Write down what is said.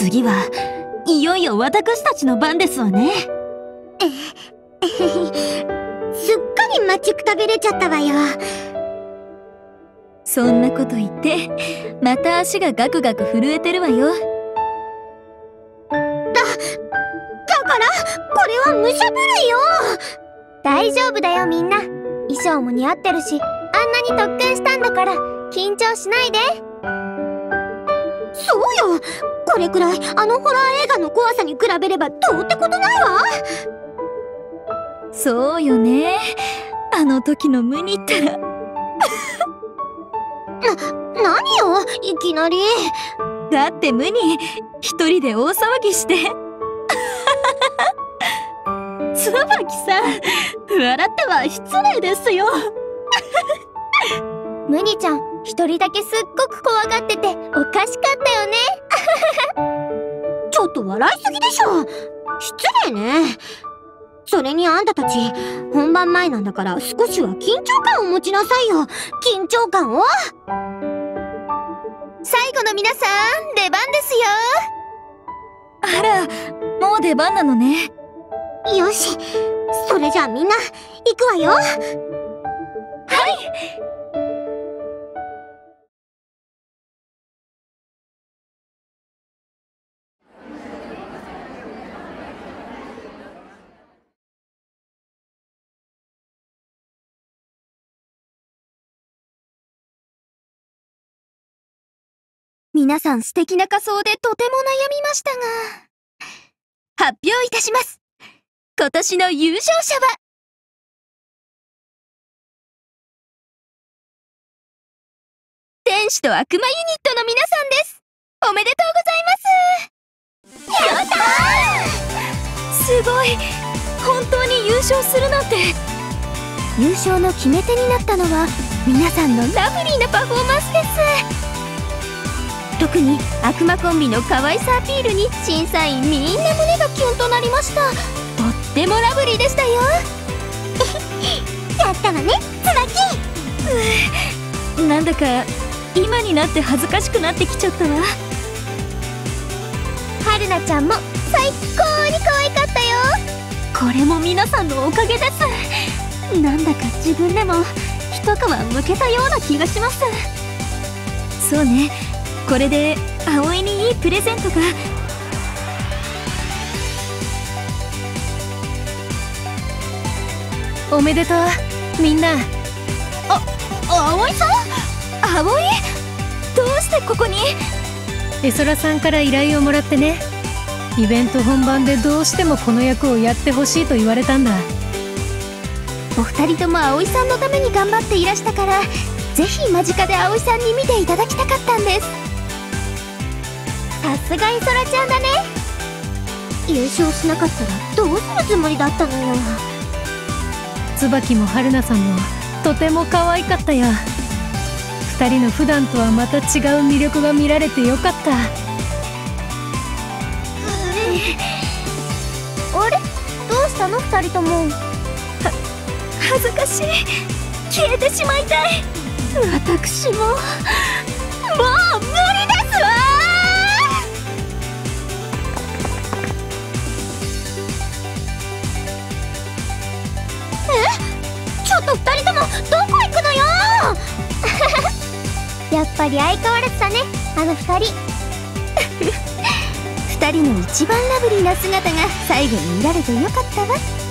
次はいよいよ私たちの番ですわね。すっかりマチュク食べれちゃったわよ。そんなこと言ってまた足がガクガク震えてるわよ。だからこれは武者震いよ。大丈夫だよみんな。衣装も似合ってるしあんなに特訓したんだから緊張しないで。そうよこれくらいあのホラー映画の怖さに比べればどうってことないわ？そうよね。あの時の無にったら。な何よ？いきなり。だって無に一人で大騒ぎして。椿さん笑っては失礼ですよ。ムニちゃん一人だけすっごく怖がってておかしかったよねと笑いすぎでしょ失礼ねそれにあんたたち本番前なんだから少しは緊張感を持ちなさいよ。緊張感を。最後の皆さん出番ですよ。あらもう出番なのね。よしそれじゃあみんな行くわよ。はい。皆さん素敵な仮装でとても悩みましたが、発表いたします。今年の優勝者は、天使と悪魔ユニットの皆さんです。おめでとうございます。やったすごい。本当に優勝するなんて。優勝の決め手になったのは皆さんのラブリーなパフォーマンスです。特に悪魔コンビの可愛さアピールに審査員みんな胸がキュンとなりました。とってもラブリーでしたよ。やったわね椿。なんだか今になって恥ずかしくなってきちゃったわ。春菜ちゃんも最高に可愛かったよ。これも皆さんのおかげです。なんだか自分でも一皮むけたような気がします。そうねこれで葵にいいプレゼントが。おめでとう。みんな。あ葵さん？葵？どうしてここに？エソラさんから依頼をもらってね。イベント本番でどうしてもこの役をやってほしいと言われたんだ。お二人とも葵さんのために頑張っていらしたからぜひ間近で葵さんに見ていただきたかったんです。さすがイソラちゃんだね。優勝しなかったらどうするつもりだったのよ。椿も春菜さんもとても可愛かったよ。2人の普段とはまた違う魅力が見られてよかった。あれ？どうしたの？2人とも。は恥ずかしい。消えてしまいたい。私も。もう無理やっぱり相変わらずだねあの2人。2人の一番ラブリーな姿が最後に見られてよかったわ。